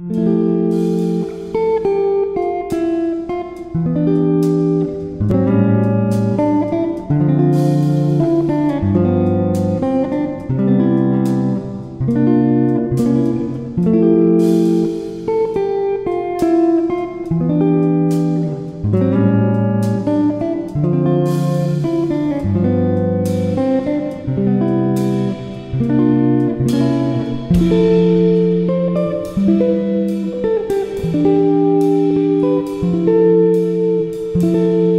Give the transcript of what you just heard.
Música Música